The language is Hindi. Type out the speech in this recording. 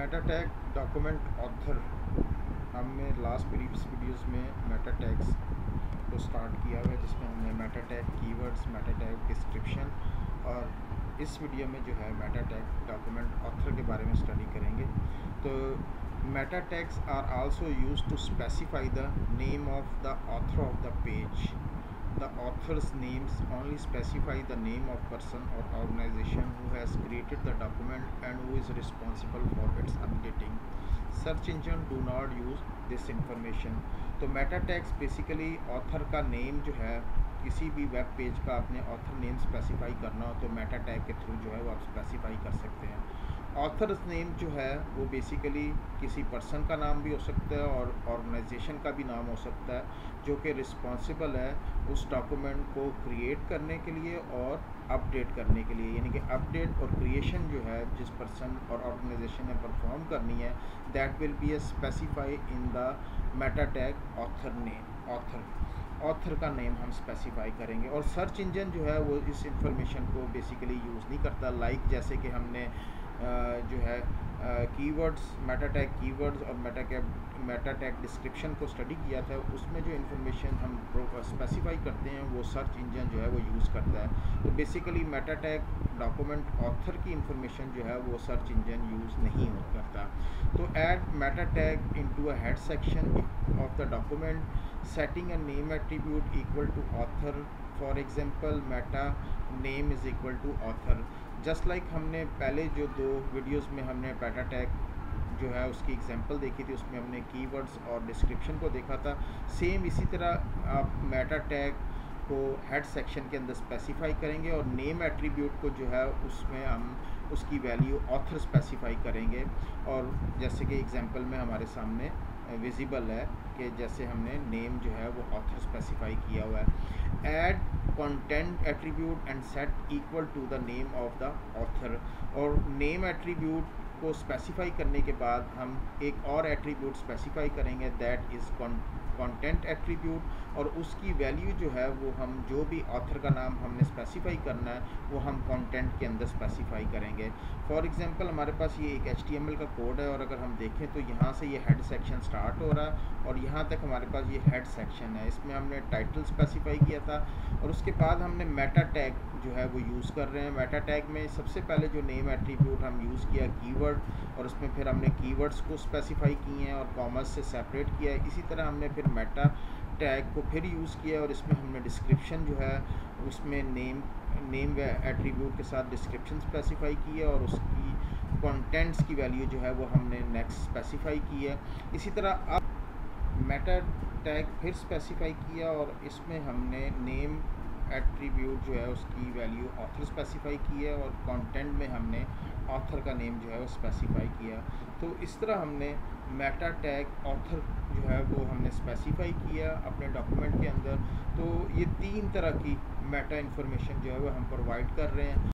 मेटा टैग डॉक्यूमेंट ऑथर हमने लास्ट प्रीवियस वीडियोस में मेटा टैग्स को स्टार्ट किया हुआ है, जिसमें हमने meta tag keywords meta tag description और इस वीडियो में जो है मेटा टैग डॉक्यूमेंट ऑथर के बारे में स्टडी करेंगे। तो meta tags are also use to specify the name of the author of the page the author's names only specify the name of person or organization who has created the document and who is responsible for its updating search engine do not use this information तो मेटा टैग्स बेसिकली ऑथर का नेम जो है किसी भी वेब पेज का अपने ऑथर नेम स्पेसिफाई करना हो तो मेटा टैग के थ्रू जो है वो आप स्पेसिफाई कर सकते हैं ऑथर्स नेम जो है, वो बेसिकली किसी पर्सन का नाम भी हो सकता है और ऑर्गेनाइजेशन का भी नाम हो सकता है, जो कि रिस्पॉन्सिबल है उस डॉक्यूमेंट को क्रिएट करने के लिए और अपडेट करने के लिए। यानी कि अपडेट और क्रिएशन जो है, जिस पर्सन और ऑर्गेनाइजेशन ने परफॉर्म करनी है that will be a specify in the meta tag author name author author का नेम हम स्पेसिफाई करेंगे। और सर्च इंजन जो है, वो इस इंफॉर्मेशन को बेसिकली यूज़ नहीं करता। लाइक like जैसे कि हमने जो है कीवर्ड्स मेटा टैग कीवर्ड्स और मेटा कैब मेटा टैग डिस्क्रिप्शन को स्टडी किया था, उसमें जो इन्फॉर्मेशन हम स्पेसिफाई करते हैं, वो सर्च इंजन जो है, वो यूज़ करता है। तो basically meta tag document author की इंफॉर्मेशन जो है, वो सर्च इंजन यूज़ नहीं करता। तो add meta tag into a head section of the document setting a name attribute equal to author for example meta name is equal to author just like like हमने पहले जो दो वीडियोस में हमने पेटा टैग जो है उसकी एग्जांपल देखी थी, उसमें हमने कीवर्ड्स और डिस्क्रिप्शन को देखा था। सेम इसी तरह आप मेटा टैग को हेड सेक्शन के अंदर स्पेसिफाई करेंगे और नेम एट्रीब्यूट को जो है उसमें हम उसकी वैल्यू ऑथर स्पेसिफाई करेंगे। और जैसे कि एग्जांपल में हमारे सामने विजिबल है कि जैसे हमने नेम जो है वो ऑथर स्पेसिफाई किया हुआ है। Add content attribute and set equal to the name of the author और नेम एट्रीब्यूट को स्पेसिफाई करने के बाद हम एक और एट्रीब्यूट स्पेसिफाई करेंगे दैट इज़ कंटेंट एट्रीब्यूट और उसकी वैल्यू जो है, वो हम जो भी ऑथर का नाम हमने स्पेसिफाई करना है, वो हम कंटेंट के अंदर स्पेसिफाई करेंगे। फॉर एग्जांपल हमारे पास ये एक एचटीएमएल का कोड है, और अगर हम देखें तो यहाँ से ये हेड सेक्शन स्टार्ट हो रहा है, और यहाँ तक हमारे पास ये हेड सेक्शन है। इसमें हमने टाइटल स्पेसिफाई किया था, और उसके बाद हमने मेटा टैग जो है, वो यूज़ कर रहे हैं। मेटा टैग में सबसे पहले जो नेम एट्रीब्यूट हम यूज़ किया कीवर्ड और उसमें फिर हमने कीवर्ड्स को स्पेसिफाई किए हैं और कॉमर्स से सेपरेट किया है। इसी तरह हमने फिर मेटा टैग को फिर यूज़ किया और इसमें हमने डिस्क्रिप्शन जो है, उसमें नेम नेम व एट्रीब्यूट के साथ डिस्क्रिप्शन स्पेसिफाई है और उसकी कंटेंट्स की वैल्यू जो है वो हमने नेक्स्ट स्पेसिफाई की है। इसी तरह अब मेटा टैग फिर स्पेसिफाई किया और इसमें हमने नेम एट्रीब्यूट जो है उसकी वैल्यू ऑथर स्पेसिफाई की है और कंटेंट में हमने ऑथर का नेम जो है वो स्पेसिफाई किया। तो इस तरह हमने मेटा टैग ऑथर जो है वो हमने स्पेसिफाई किया अपने डॉक्यूमेंट के अंदर। तो ये तीन तरह की मेटा इन्फॉर्मेशन जो है वो हम प्रोवाइड कर रहे हैं।